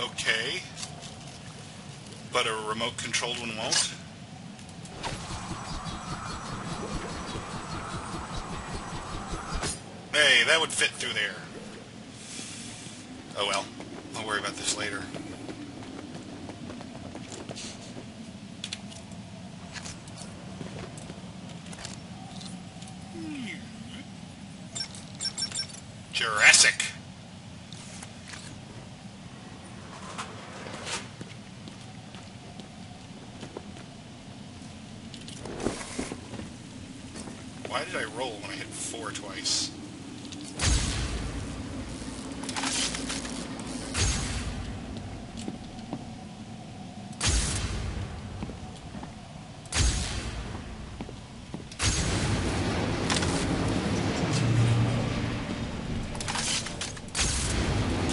okay. But a remote controlled one won't? Hey, that would fit through there. Oh well. I'll worry about this later. Jurassic. Why did I roll when I hit four twice?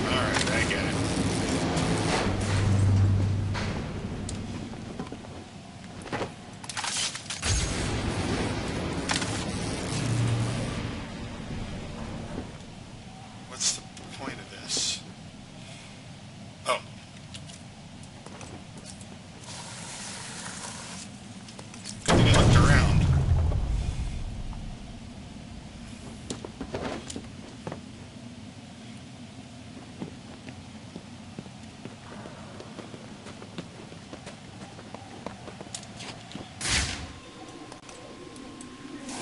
Alright, I get it. What's the point of this? Oh. Good thing I looked around.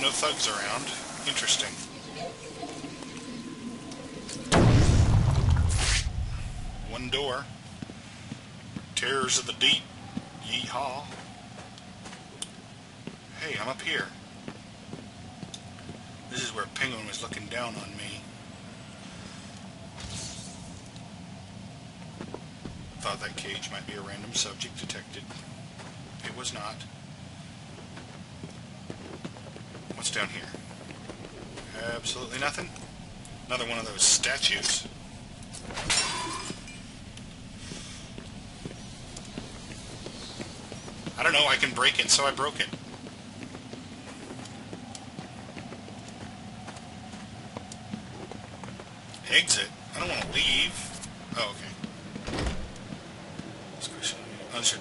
No thugs around. Interesting. One door. Terrors of the deep. Yeehaw. Hey, I'm up here. This is where Penguin was looking down on me. Thought that cage might be a random subject detected. It was not. What's down here? Absolutely nothing. Another one of those statues. I don't know, I can break it, so I broke it. Exit? I don't want to leave. Oh, okay. This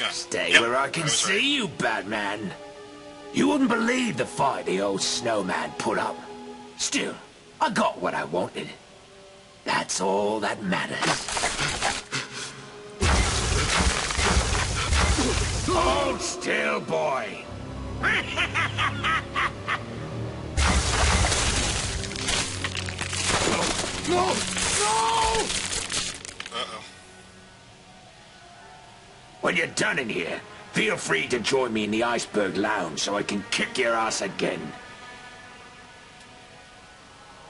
with gun. Stay Yep, where I can was see right. you, Batman. You wouldn't believe the fight the old snowman put up. Still, I got what I wanted. That's all that matters. Hold still, boy. no! No! Uh-oh. When you're done in here, feel free to join me in the Iceberg Lounge so I can kick your ass again.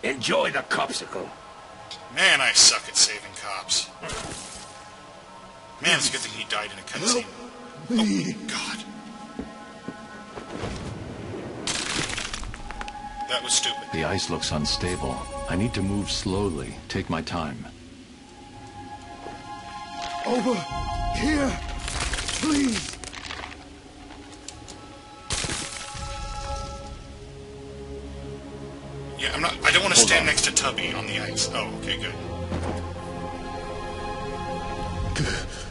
Enjoy the copsicle. Man, I suck at saving cops. Man, it's a good thing he died in a cutscene. Oh, God. That was stupid. The ice looks unstable. I need to move slowly. Take my time. Over here, please. Yeah, I'm not. I don't want to Hold stand on. next to Tubby on the ice. Oh, okay, good.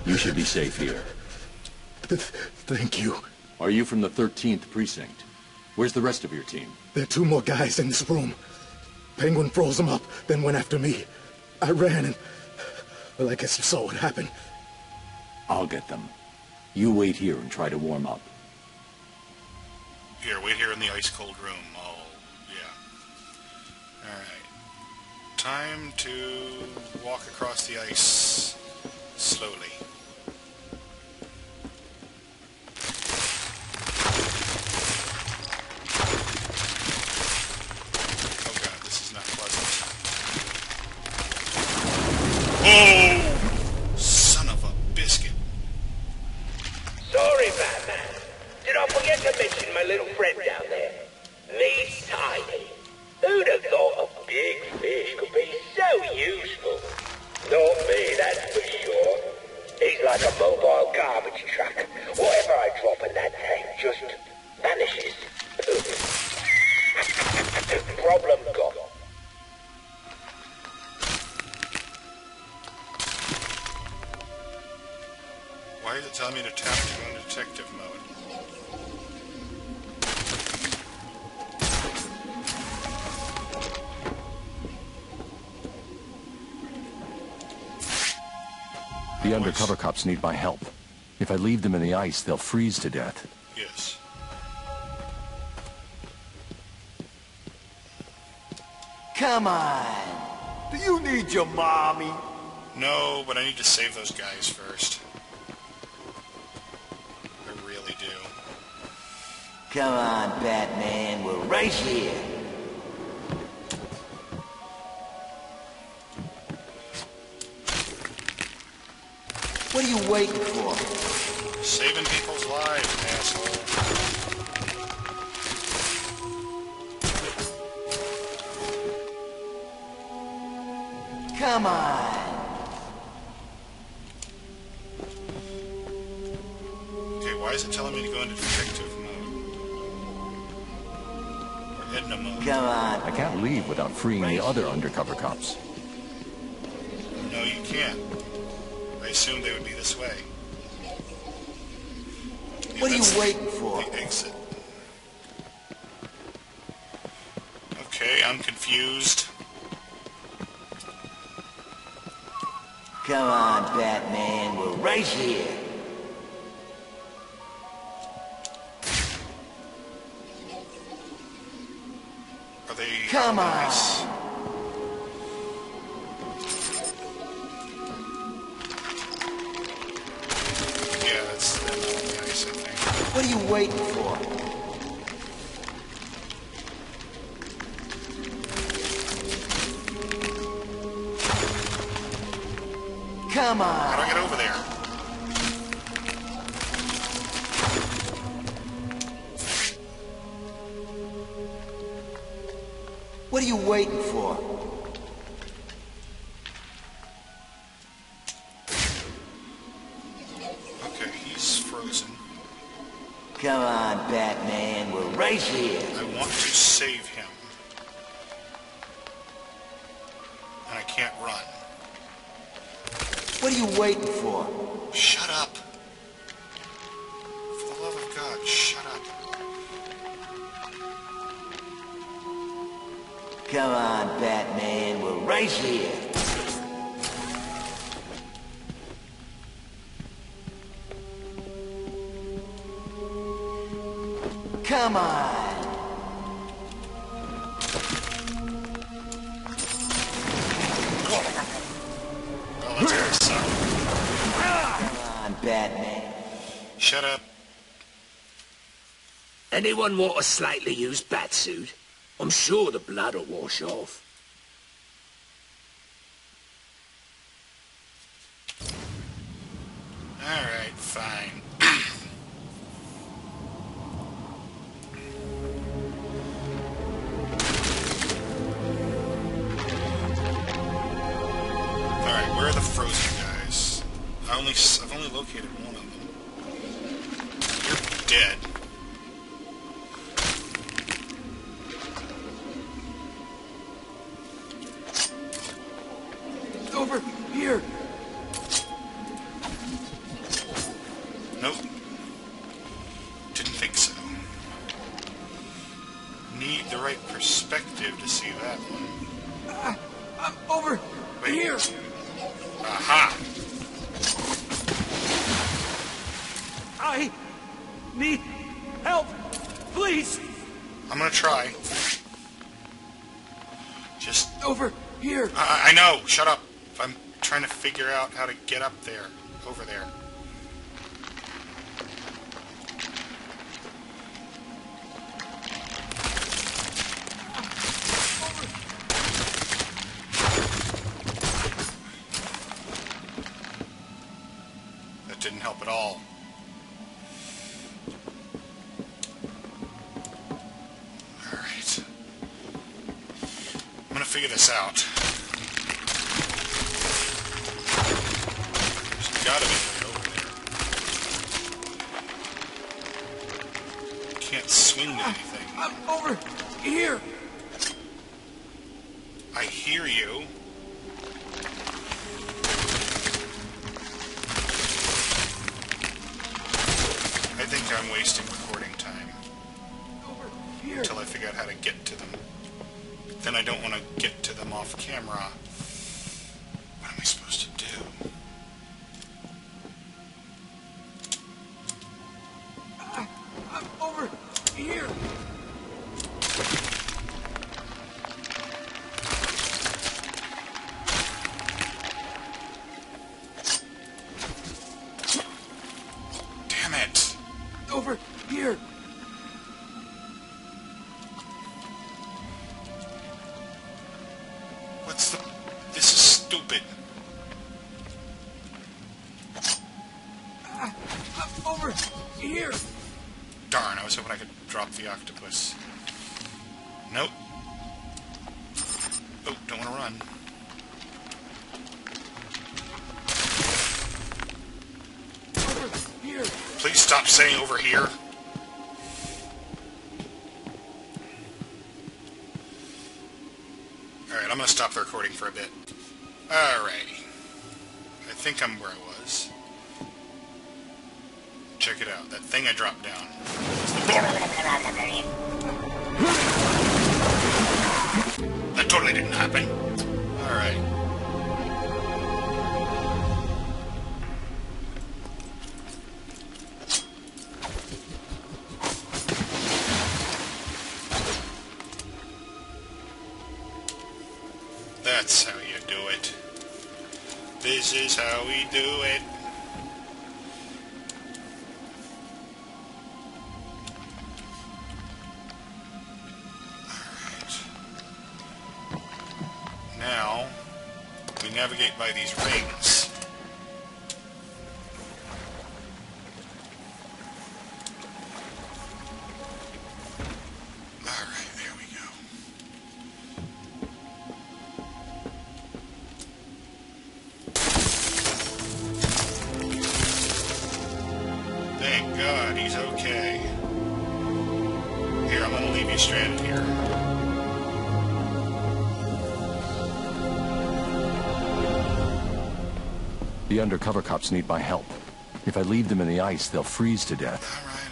You should be safe here. Th- Thank you. Are you from the 13th precinct? Where's the rest of your team? There are two more guys in this room. Penguin froze them up, then went after me. I ran and... Well, I guess you saw what happened. I'll get them. You wait here and try to warm up. Here, wait here in the ice cold room. I'll. Yeah. Alright. Time to walk across the ice slowly. Undercover cops need my help. If I leave them in the ice, they'll freeze to death. Yes. Come on. Do you need your mommy? No, but I need to save those guys first. I really do. Come on, Batman. We're right here. You waiting for? Saving people's lives, asshole. Come on. Okay, why is it telling me to go into detective mode? Or Edna mode? Come on. I can't leave without freeing the other undercover cops. No, you can't. I assumed they would be this way. Yeah, What are you waiting for? The exit. Okay, I'm confused. Come on, Batman. We're right here. Are they... Come on. Waiting for? Come How do. I get over there? What are you waiting for? Batman. We're right here. I want to save him. And I can't run. What are you waiting for? Shut up. For the love of God, shut up. Come on, Batman. We're right here. Come on. Well, that's gonna. Come on, Batman. Shut up. Anyone want a slightly used batsuit? I'm sure the blood will wash off. How to get up there, over there. That didn't help at all. All right. I'm gonna figure this out. gotta be way over there. Can't swing to anything. I'm over here! I hear you. Here. Alright, I'm gonna stop the recording for a bit. Alrighty. I think I'm where I was. Check it out. That thing I dropped down. That totally didn't happen. Alright. These rings. Undercover cops need my help. If I leave them in the ice, they'll freeze to death.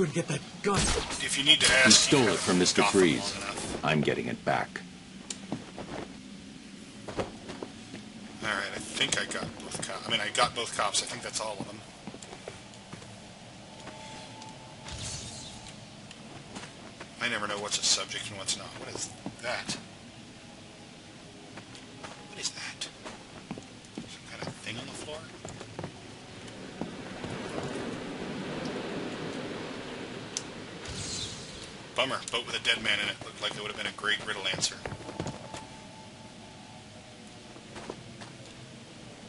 Penguin get that gun? If you need to ask, You you stole it from Mr. got them long Freeze. I'm getting it back. Alright, I think I got both cops. I mean, I got both cops. I think that's all of them. I never know what's a subject and what's not. What is that? What is that? Some kind of thing on the floor? Bummer. Boat with a dead man in it. Looked like it would have been a great riddle answer.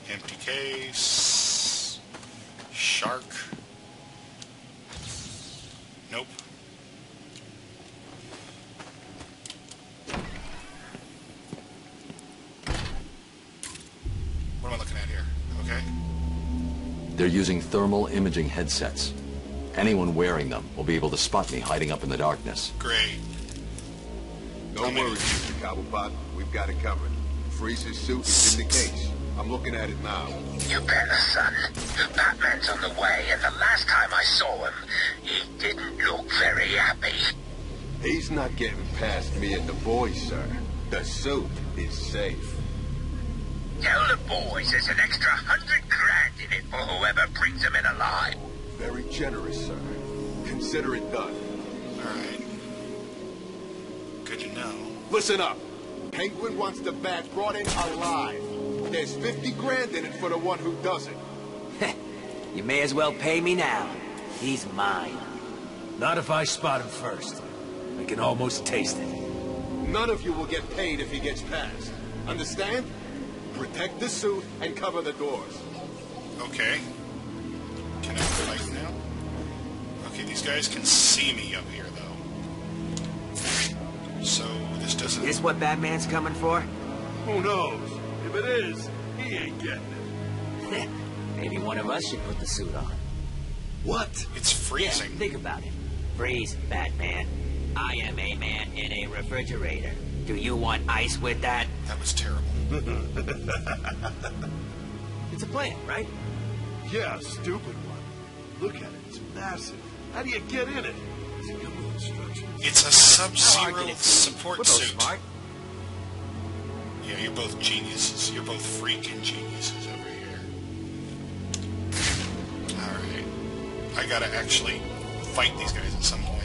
Empty case. Shark. Nope. What am I looking at here? Okay. They're using thermal imaging headsets. Anyone wearing them will be able to spot me hiding up in the darkness. Great. Don't worry, Mr. Cobblepot. We've got it covered. Freeze's suit is in the case. I'm looking at it now. You better, son. Batman's on the way, and the last time I saw him, he didn't look very happy. He's not getting past me and the boys, sir. The suit is safe. Tell the boys there's an extra hundred grand in it for whoever brings him in alive. Very generous, sir. Consider it done. Alright. Good to know. Listen up. Penguin wants the bat brought in alive. There's 50 grand in it for the one who does it. You may as well pay me now. He's mine. Not if I spot him first. I can almost taste it. None of you will get paid if he gets past. Understand? Protect the suit and cover the doors. Okay. Can I fight now? Okay, these guys can see me up here, though. So, this doesn't... This what Batman's coming for? Who knows? If it is, he ain't getting it. Maybe one of us should put the suit on. What? It's freezing. Yeah, think about it. Freeze, Batman. I am a man in a refrigerator. Do you want ice with that? That was terrible. It's a plan, right? Yeah, stupid one. Look at it. It's massive. How do you get in it? Does it come with instructions? It's a How Sub-Zero can it be? support We're suit. smart. Yeah, you're both geniuses. You're both freaking geniuses over here. Alright. I gotta actually fight these guys at some point.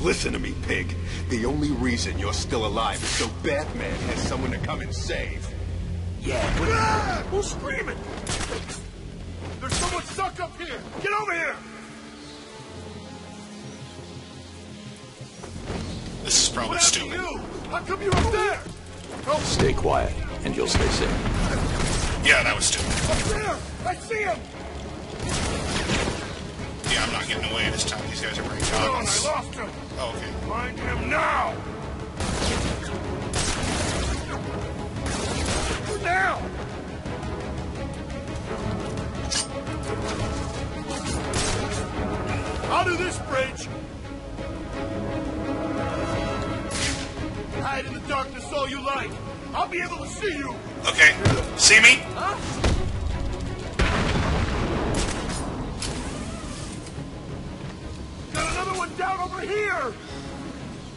Listen to me, pig. The only reason you're still alive is so Batman has someone to come and save. Yeah, but Ah! Who's screaming? There's someone stuck up here! Get over here! This is probably What happened to stupid. you? How come you're up there? Oh, Stay quiet, and you'll stay safe. Yeah, that was stupid. up there! I see him! Yeah, I'm not getting away this time. These guys are wearing John, I lost him! Oh, okay. Find him now! Now! I'll this bridge! Hide in the darkness all you like. I'll be able to see you. Okay. See me? Got another one down over here.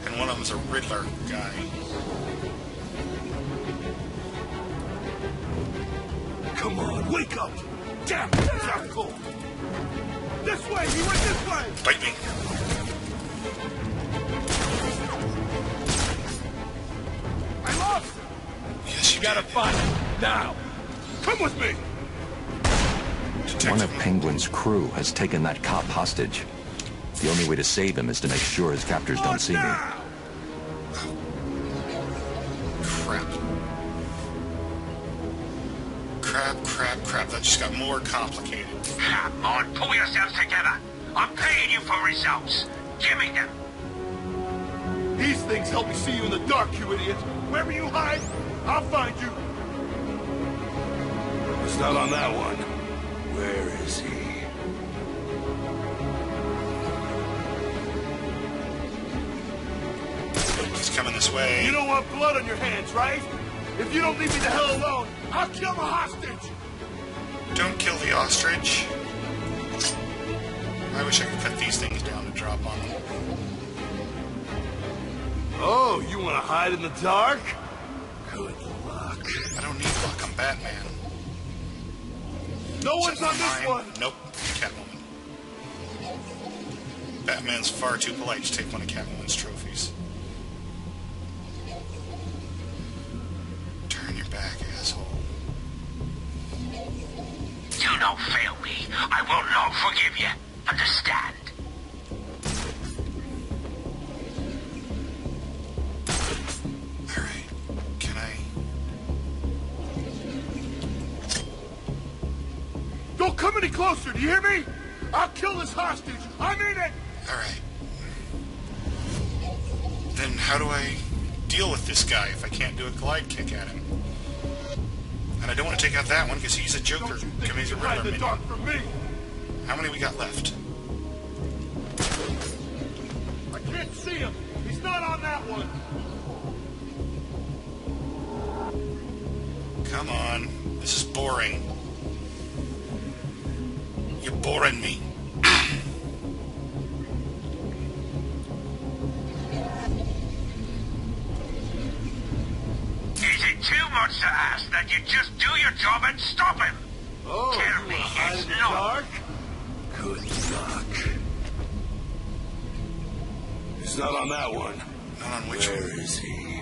And one of them's a Riddler guy. Come on, wake up! Damn, it's not cool. This way, he went this way. Bite me. I lost him. Yes, you Gotta did. find him now. Come with me. Detective One of Penguin's crew has taken that cop hostage. The only way to save him is to make sure his captors don't see me. More complicated. Come on, pull yourselves together. I'm paying you for results. Give me them. These things help me see you in the dark, you idiot. Wherever you hide, I'll find you. It's not on that one. Where is he? He's coming this way. You don't want blood on your hands, right? If you don't leave me the hell alone, I'll kill the hostage. Don't kill the ostrich. I wish I could cut these things down to drop on them. Oh, you want to hide in the dark? Good luck. I don't need luck. I'm Batman. No one's on this Mine. one. Nope. Catwoman. Batman's far too polite to take one of Catwoman's trophies. I will not forgive you. Understand? Alright. Can I... Don't come any closer, do you hear me? I'll kill this hostage. I mean it. Alright. Then how do I deal with this guy if I can't do a glide kick at him? And I don't want to take out that one because he's a Joker. Don't you I think mean, he's a can hide in Riddler minion. dark from me? How many we got left? I can't see him. He's not on that one. Come on. This is boring. You're boring me. Too much to that you just do your job and stop him? Oh, Tell me want to hide it's not. dark? Good luck. He's not on that one. Not on which one? Where is he?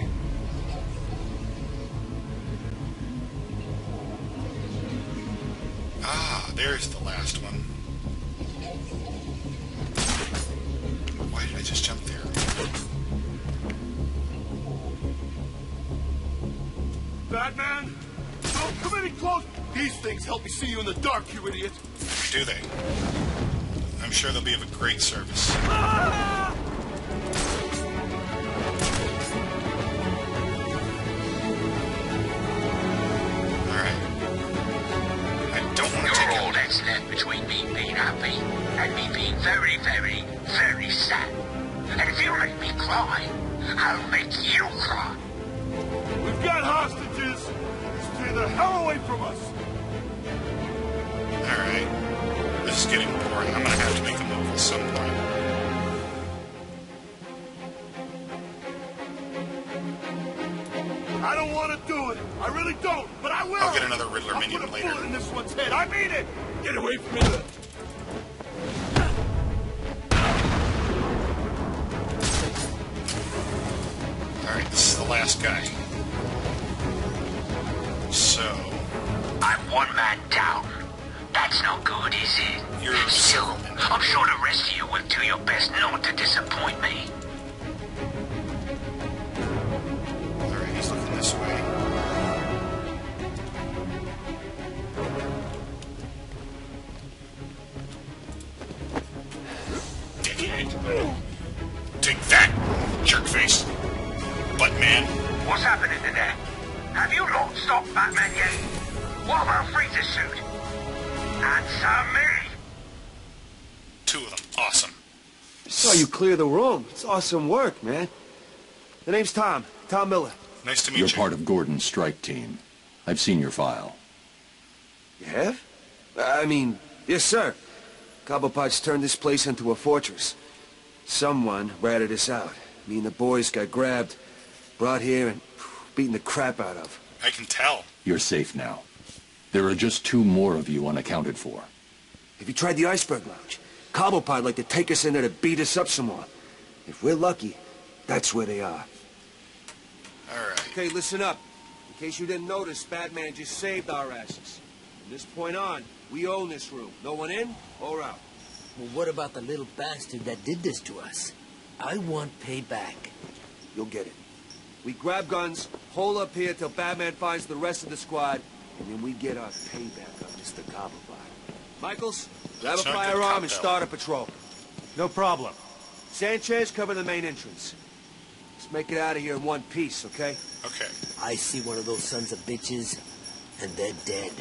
Ah, there's the last one. Why did I just jump there? Batman? Don't come any close! These things help me see you in the dark, you idiot! Do they? I'm sure they'll be of a great service. Alright. I don't want to You're take all that's left between me being happy and me being very, very, very sad. And if you make me cry, I'll make you cry. We've got hostages! The hell away from us! Alright. This is getting boring. I'm gonna have to make a move at some point. I don't want to do it. I really don't, but I will. I'll get another Riddler I'll minion put a later. bullet in this one's head. I mean it. Get away from me. Alright, this is the last guy. One man down. That's no good, is it? You're Still, Superman. I'm sure the rest of you will do your best not to disappoint me. alright, he's looking this way. Dickhead. Take that, jerkface. Buttman. What's happening in there? Have you lot stopped Batman yet? What about Freeze's suit? Answer me! Two of them. Awesome. Saw you clear the room. It's awesome work, man. The name's Tom. Tom Miller. Nice to meet You're you. part of Gordon's strike team. I've seen your file. You have? I mean, yes, sir. Cobblepot's turned this place into a fortress. Someone ratted us out. Me and the boys got grabbed, brought here, and beaten the crap out of. I can tell. You're safe now. There are just two more of you unaccounted for. Have you tried the Iceberg Lounge? Cobblepot like to take us in there to beat us up some more. If we're lucky, that's where they are. Alright. Okay, listen up. In case you didn't notice, Batman just saved our asses. From this point on, we own this room. No one in or out. Well, what about the little bastard that did this to us? I want payback. You'll get it. We grab guns, hole up here till Batman finds the rest of the squad, and then we get our payback on Mr. Cobblepot. Michaels, grab a firearm and start a patrol. No problem. Sanchez, cover the main entrance. Let's make it out of here in one piece, okay? Okay. I see one of those sons of bitches, and they're dead.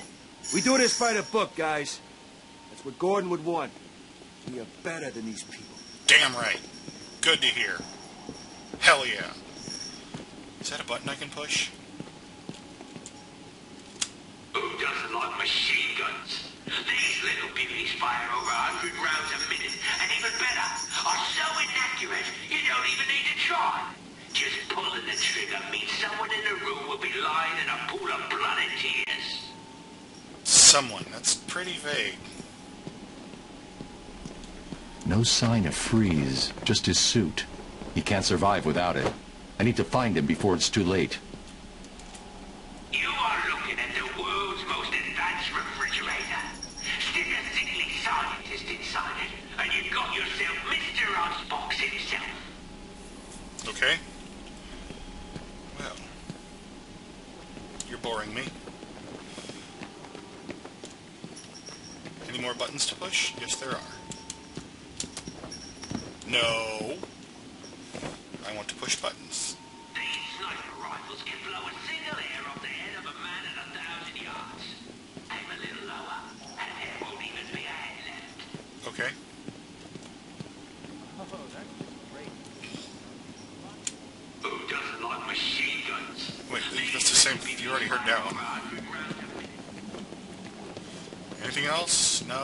We do this by the book, guys. That's what Gordon would want. We are better than these people. Damn right. Good to hear. Hell yeah. Is that a button I can push? Who doesn't like machine guns? These little beauties fire over a hundred rounds a minute, and even better, are so inaccurate you don't even need to try. Just pulling the trigger means someone in the room will be lying in a pool of blood and tears. Someone. That's pretty vague. No sign of Freeze, just his suit. He can't survive without it. I need to find him before it's too late.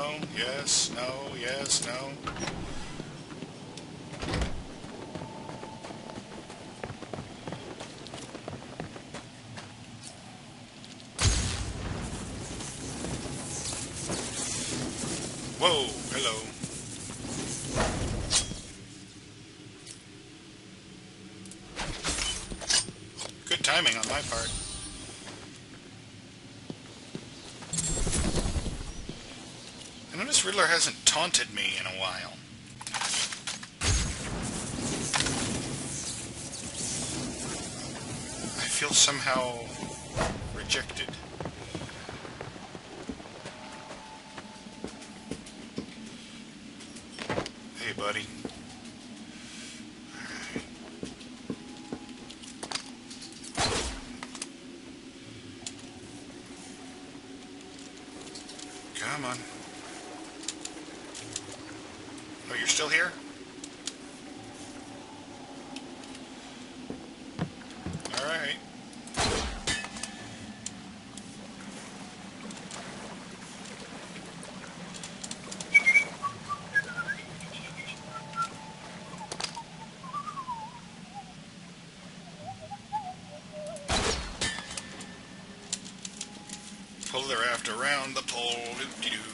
No? Yes? No? Yes? No? Whoa, hello. Good timing on my part. This Riddler hasn't taunted me in a while. I feel somehow rejected. Hey, buddy. Come on. Oh, you're still here? Alright. Pull the raft around the pole. Doop-de-doo. At a